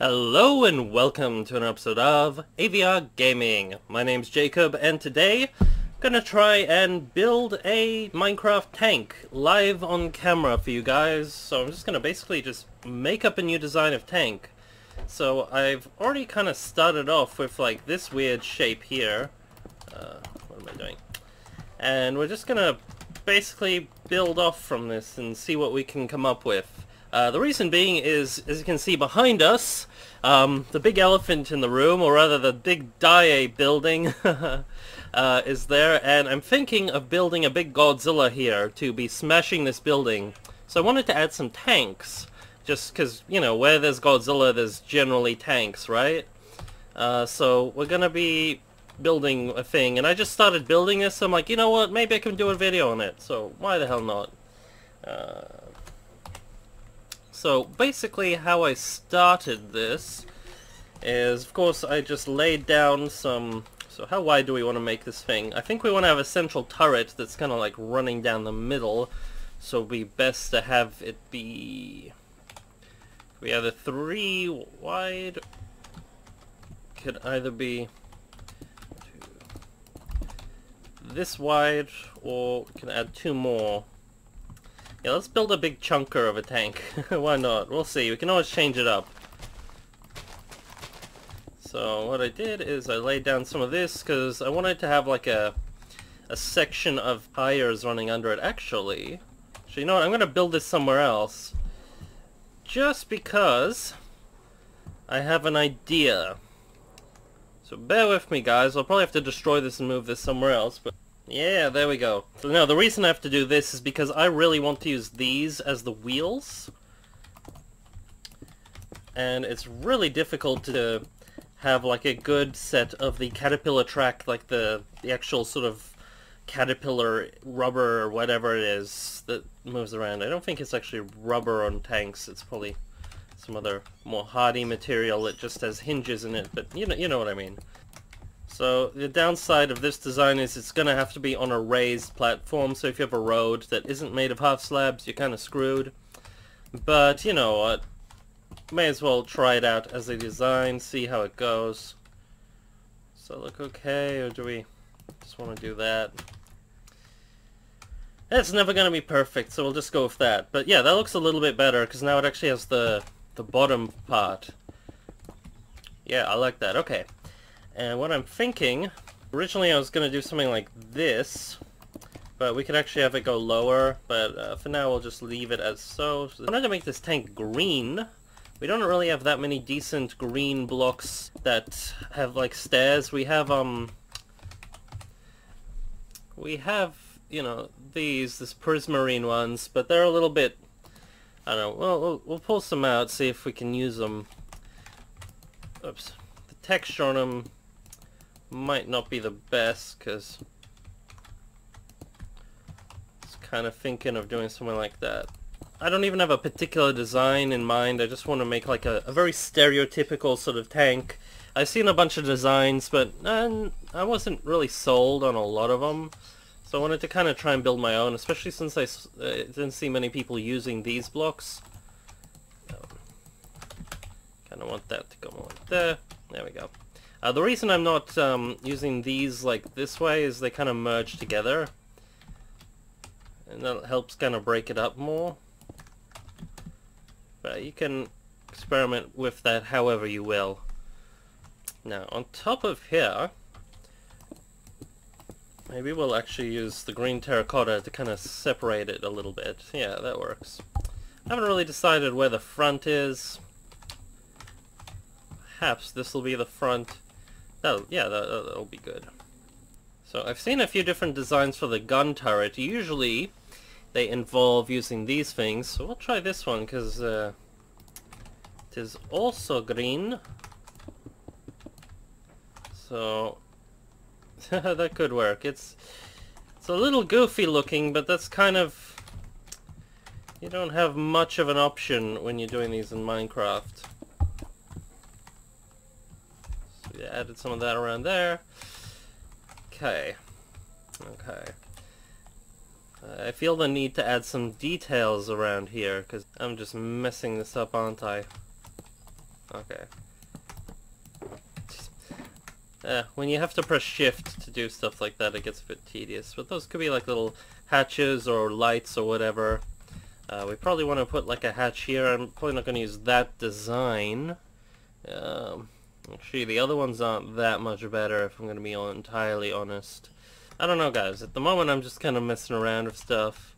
Hello and welcome to an episode of AVR Gaming. My name's Jacob and today I'm gonna try and build a Minecraft tank live on camera for you guys. So I'm just gonna basically just make up a new design of tank. So I've already kind of started off with like this weird shape here. Uh, what am I doing? And we're just gonna basically build off from this and see what we can come up with. Uh, the reason being is, as you can see behind us, um, the big elephant in the room, or rather the big Dai building, uh, is there, and I'm thinking of building a big Godzilla here to be smashing this building. So I wanted to add some tanks, just because, you know, where there's Godzilla, there's generally tanks, right? Uh, so we're gonna be building a thing, and I just started building this, I'm like, you know what, maybe I can do a video on it, so why the hell not? Uh, so basically how I started this is, of course, I just laid down some... So how wide do we want to make this thing? I think we want to have a central turret that's kind of like running down the middle, so it'd be best to have it be... We have a three wide... Could either be this wide, or we can add two more. Yeah, let's build a big chunker of a tank. Why not? We'll see. We can always change it up. So what I did is I laid down some of this because I wanted to have like a a section of tires running under it. Actually, so you know what? I'm going to build this somewhere else. Just because I have an idea. So bear with me guys. I'll probably have to destroy this and move this somewhere else. But yeah, there we go. So now, the reason I have to do this is because I really want to use these as the wheels. And it's really difficult to have like a good set of the caterpillar track, like the, the actual sort of caterpillar rubber or whatever it is that moves around. I don't think it's actually rubber on tanks, it's probably some other more hardy material that just has hinges in it, but you know, you know what I mean. So the downside of this design is it's going to have to be on a raised platform, so if you have a road that isn't made of half slabs, you're kind of screwed. But, you know what, may as well try it out as a design, see how it goes. So look okay, or do we just want to do that? It's never going to be perfect, so we'll just go with that. But yeah, that looks a little bit better, because now it actually has the, the bottom part. Yeah, I like that. Okay. And what I'm thinking, originally I was going to do something like this, but we could actually have it go lower, but uh, for now we'll just leave it as so. so. I wanted to make this tank green. We don't really have that many decent green blocks that have like stairs. We have, um, we have, you know, these, this prismarine ones, but they're a little bit, I don't know, well, we'll, we'll pull some out, see if we can use them. Oops. The texture on them might not be the best because it's kind of thinking of doing something like that. I don't even have a particular design in mind, I just want to make like a, a very stereotypical sort of tank. I've seen a bunch of designs, but I wasn't really sold on a lot of them. So I wanted to kind of try and build my own, especially since I uh, didn't see many people using these blocks. kind of want that to go like there. There we go. Uh, the reason I'm not um, using these like this way is they kind of merge together. And that helps kind of break it up more. But you can experiment with that however you will. Now, on top of here, maybe we'll actually use the green terracotta to kind of separate it a little bit. Yeah, that works. I haven't really decided where the front is. Perhaps this will be the front. That'll, yeah, that, that'll be good. So I've seen a few different designs for the gun turret. Usually they involve using these things, so we'll try this one because uh, it is also green. So that could work. It's it's a little goofy looking, but that's kind of you don't have much of an option when you're doing these in Minecraft added some of that around there. Okay. Okay. I feel the need to add some details around here, because I'm just messing this up, aren't I? Okay. Uh, when you have to press shift to do stuff like that, it gets a bit tedious. But those could be like little hatches or lights or whatever. Uh, we probably want to put like a hatch here. I'm probably not going to use that design. Um, actually, the other ones aren't that much better if I'm going to be entirely honest. I don't know guys, at the moment I'm just kind of messing around with stuff.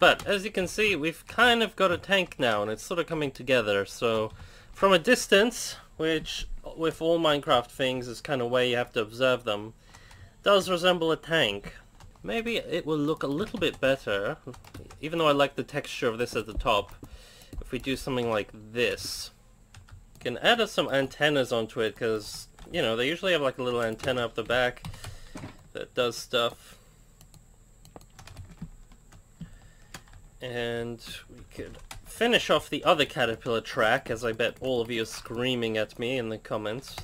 But, as you can see, we've kind of got a tank now, and it's sort of coming together, so... From a distance, which with all Minecraft things is kind of where you have to observe them, does resemble a tank. Maybe it will look a little bit better, even though I like the texture of this at the top, if we do something like this. Can add us some antennas onto it, because, you know, they usually have like a little antenna up the back that does stuff. And we could finish off the other caterpillar track, as I bet all of you are screaming at me in the comments.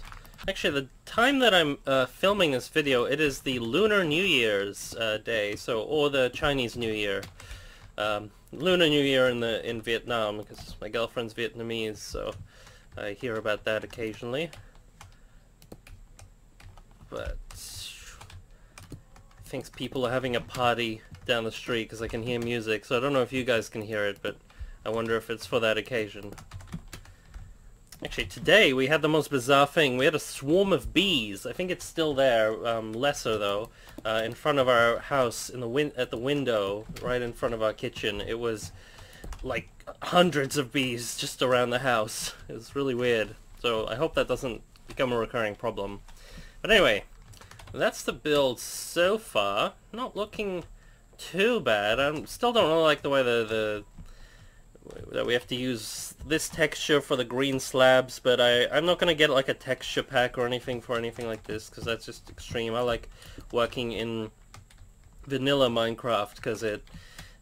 Actually, the time that I'm uh, filming this video, it is the Lunar New Year's uh, day, so or the Chinese New Year. Um, Lunar New Year in the in Vietnam, because my girlfriend's Vietnamese, so I hear about that occasionally. But thinks people are having a party down the street because I can hear music, so I don't know if you guys can hear it, but I wonder if it's for that occasion. Actually, today we had the most bizarre thing. We had a swarm of bees. I think it's still there, um, lesser though, uh, in front of our house, in the win at the window, right in front of our kitchen. It was like hundreds of bees just around the house. It's really weird. So I hope that doesn't become a recurring problem. But anyway, that's the build so far. Not looking too bad. I still don't really like the way the, the that we have to use this texture for the green slabs, but I, I'm not going to get like a texture pack or anything for anything like this, because that's just extreme. I like working in vanilla Minecraft, because it,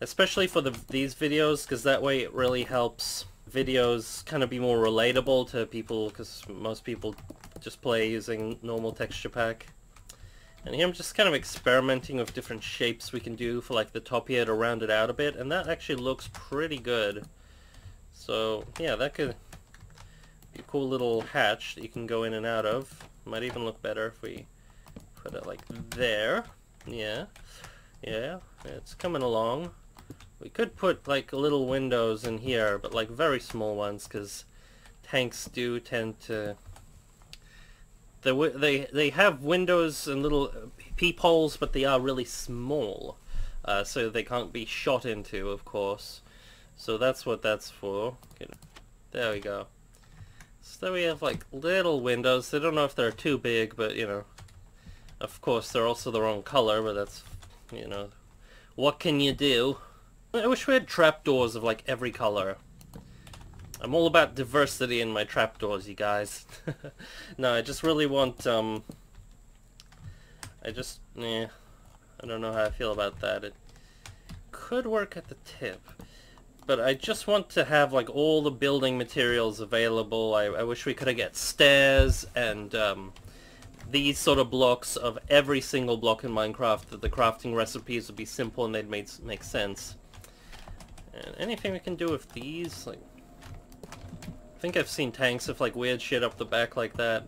especially for the these videos, because that way it really helps videos kind of be more relatable to people, because most people just play using normal texture pack. And here I'm just kind of experimenting with different shapes we can do for like the top here to round it out a bit, and that actually looks pretty good. So yeah, that could be a cool little hatch that you can go in and out of. Might even look better if we put it like there. Yeah, yeah, it's coming along. We could put like little windows in here, but like very small ones, because tanks do tend to they they they have windows and little peepholes, but they are really small, uh, so they can't be shot into, of course. So that's what that's for. There we go. So we have like little windows. I don't know if they're too big, but you know, of course they're also the wrong color, but that's, you know, what can you do? I wish we had trapdoors of like every color. I'm all about diversity in my trapdoors, you guys. no, I just really want, um... I just, eh, I don't know how I feel about that. It could work at the tip. But I just want to have, like, all the building materials available. I, I wish we could have get stairs and, um, these sort of blocks of every single block in Minecraft, that the crafting recipes would be simple and they'd make, make sense. And anything we can do with these, like, I think I've seen tanks with like weird shit up the back like that.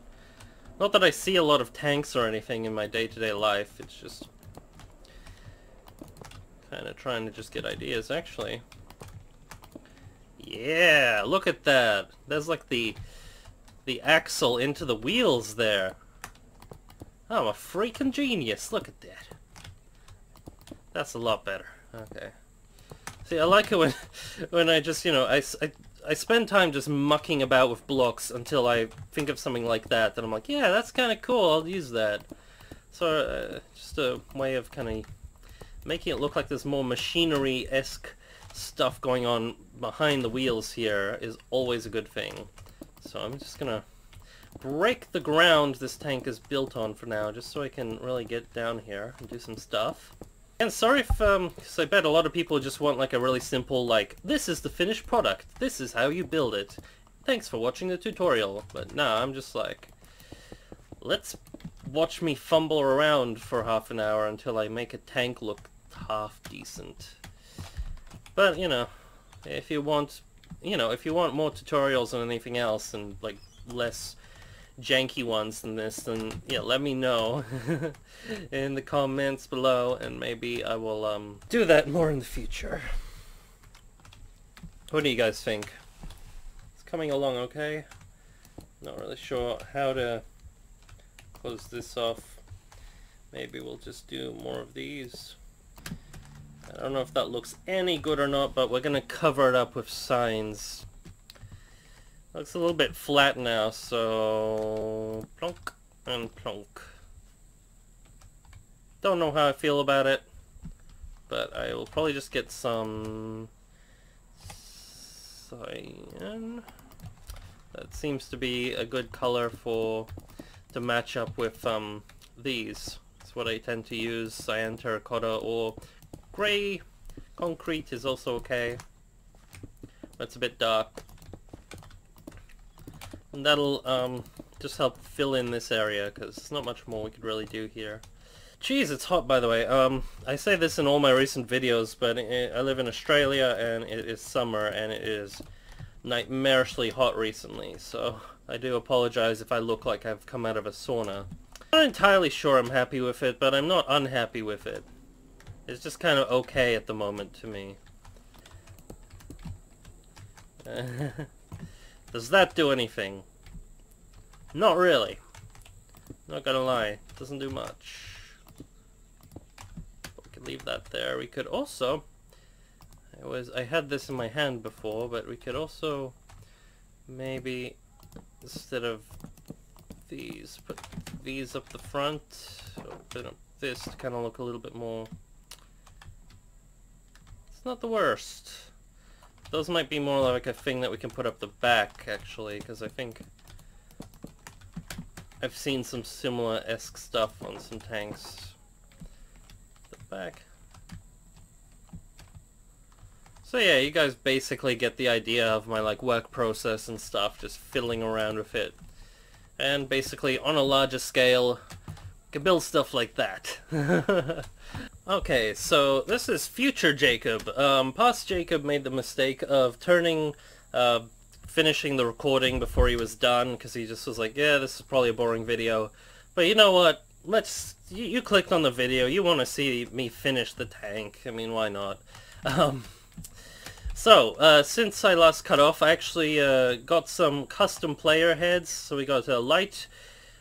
Not that I see a lot of tanks or anything in my day-to-day -day life, it's just kind of trying to just get ideas actually. Yeah, look at that. There's like the the axle into the wheels there. I'm a freaking genius. Look at that. That's a lot better. Okay. See, I like it when when I just, you know, I, I I spend time just mucking about with blocks until I think of something like that, and I'm like, yeah, that's kind of cool, I'll use that. So, uh, just a way of kind of making it look like there's more machinery-esque stuff going on behind the wheels here is always a good thing. So I'm just gonna break the ground this tank is built on for now, just so I can really get down here and do some stuff. And sorry if, um, cause I bet a lot of people just want like a really simple, like, this is the finished product, this is how you build it. Thanks for watching the tutorial. But no, I'm just like, let's watch me fumble around for half an hour until I make a tank look half decent. But, you know, if you want you know, if you want more tutorials on anything else and like less janky ones than this, then yeah, let me know in the comments below, and maybe I will um, do that more in the future. What do you guys think? It's coming along okay? Not really sure how to close this off. Maybe we'll just do more of these. I don't know if that looks any good or not, but we're gonna cover it up with signs. Looks a little bit flat now, so plonk and plonk. Don't know how I feel about it, but I will probably just get some cyan. That seems to be a good color for to match up with um, these. It's what I tend to use, cyan terracotta or grey concrete is also okay. That's a bit dark. And that'll um, just help fill in this area, because there's not much more we could really do here. Jeez, it's hot by the way. Um, I say this in all my recent videos, but it, I live in Australia and it is summer and it is nightmarishly hot recently, so I do apologize if I look like I've come out of a sauna. I'm not entirely sure I'm happy with it, but I'm not unhappy with it. It's just kind of okay at the moment to me. Does that do anything? Not really. Not gonna lie, doesn't do much. We could leave that there. We could also... I was I had this in my hand before, but we could also maybe instead of these, put these up the front, open up this to kind of look a little bit more... It's not the worst. Those might be more like a thing that we can put up the back, actually, because I think I've seen some similar-esque stuff on some tanks. The back. So yeah, you guys basically get the idea of my like work process and stuff, just fiddling around with it. And basically, on a larger scale, can build stuff like that. okay, so this is future Jacob. Um, past Jacob made the mistake of turning, uh, finishing the recording before he was done, because he just was like, yeah, this is probably a boring video. But you know what? Let's, you, you clicked on the video, you want to see me finish the tank. I mean, why not? Um, so, uh, since I last cut off, I actually uh, got some custom player heads. So we got a light,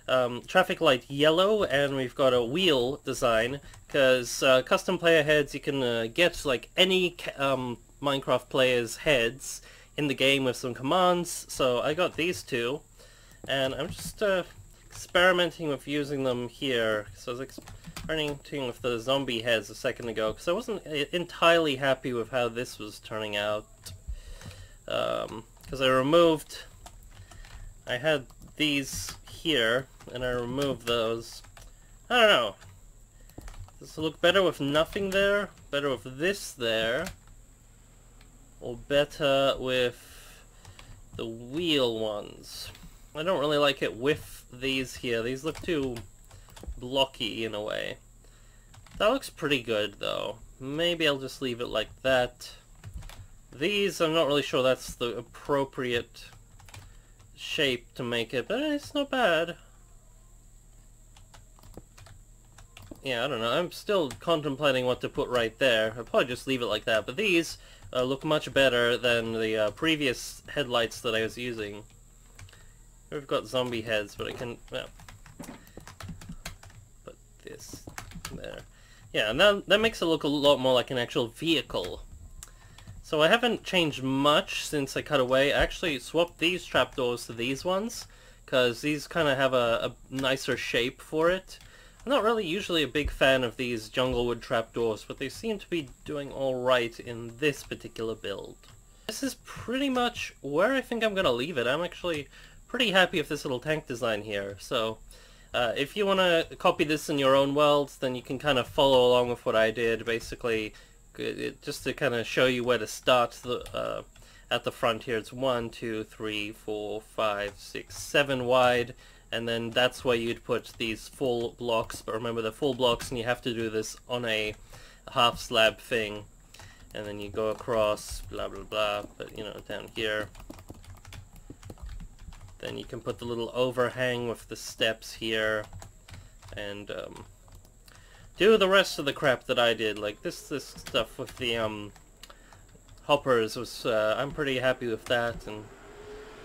um, traffic light yellow, and we've got a wheel design. Because uh, custom player heads, you can uh, get like any um, Minecraft player's heads in the game with some commands. So I got these two, and I'm just uh, experimenting with using them here. So I was experimenting with the zombie heads a second ago because I wasn't entirely happy with how this was turning out. Because um, I removed... I had these here, and I remove those. I don't know. Does it look better with nothing there? Better with this there? Or better with the wheel ones? I don't really like it with these here. These look too blocky in a way. That looks pretty good though. Maybe I'll just leave it like that. These, I'm not really sure that's the appropriate shape to make it, but it's not bad. Yeah, I don't know. I'm still contemplating what to put right there. I'll probably just leave it like that. But these uh, look much better than the uh, previous headlights that I was using. We've got zombie heads, but I can... Well, this there. Yeah, and that, that makes it look a lot more like an actual vehicle. So I haven't changed much since I cut away. I actually swapped these trapdoors to these ones, because these kind of have a, a nicer shape for it. I'm not really usually a big fan of these Junglewood trapdoors, but they seem to be doing alright in this particular build. This is pretty much where I think I'm going to leave it. I'm actually pretty happy with this little tank design here, so uh, if you want to copy this in your own world, then you can kind of follow along with what I did, basically, it, just to kind of show you where to start the, uh, at the front here. It's one, two, three, four, five, six, seven wide, and then that's where you'd put these full blocks, but remember the full blocks, and you have to do this on a half slab thing. and then you go across, blah blah blah, but you know, down here. Then you can put the little overhang with the steps here, and um, do the rest of the crap that I did. Like this, this stuff with the um, hoppers was, uh, I'm pretty happy with that, and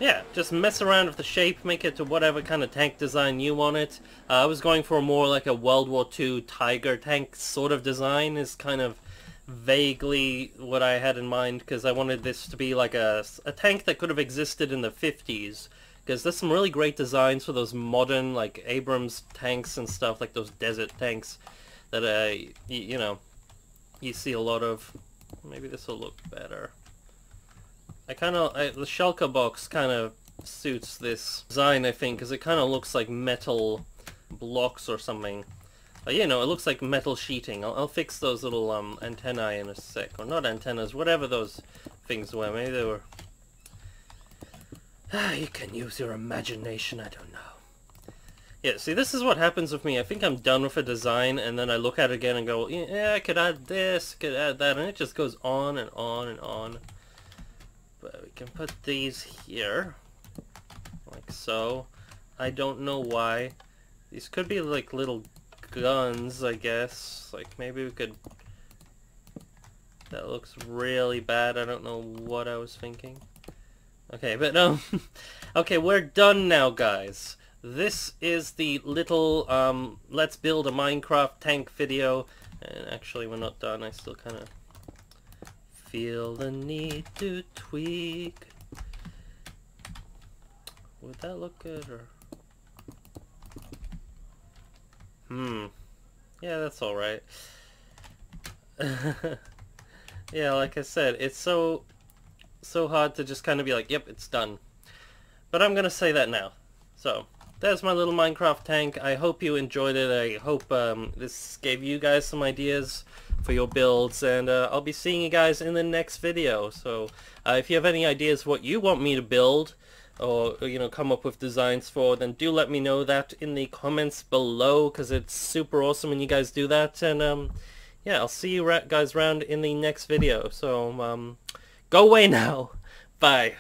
yeah, just mess around with the shape, make it to whatever kind of tank design you want it. Uh, I was going for more like a World War II Tiger tank sort of design is kind of vaguely what I had in mind because I wanted this to be like a, a tank that could have existed in the 50s because there's some really great designs for those modern like Abrams tanks and stuff like those desert tanks that uh you, you know you see a lot of maybe this will look better. I kind of the Shulker box kind of suits this design I think because it kind of looks like metal blocks or something. But you know it looks like metal sheeting. I'll, I'll fix those little um antennae in a sec or not antennas whatever those things were maybe they were. Ah, you can use your imagination, I don't know. Yeah, see, this is what happens with me. I think I'm done with a design, and then I look at it again and go, yeah, I could add this, could add that, and it just goes on and on and on. But we can put these here, like so. I don't know why. These could be like little guns, I guess. Like, maybe we could... That looks really bad. I don't know what I was thinking. Okay, but um, okay, we're done now, guys. This is the little um, let's build a Minecraft tank video. And actually, we're not done. I still kind of feel the need to tweak. Would that look good or? Hmm. Yeah, that's all right. yeah, like I said, it's so so hard to just kind of be like, yep, it's done. But I'm going to say that now. So, there's my little Minecraft tank. I hope you enjoyed it. I hope um, this gave you guys some ideas for your builds. And uh, I'll be seeing you guys in the next video. So, uh, if you have any ideas what you want me to build, or you know come up with designs for then do let me know that in the comments below because it's super awesome when you guys do that and um yeah I'll see you guys around in the next video so um Go away now. Bye.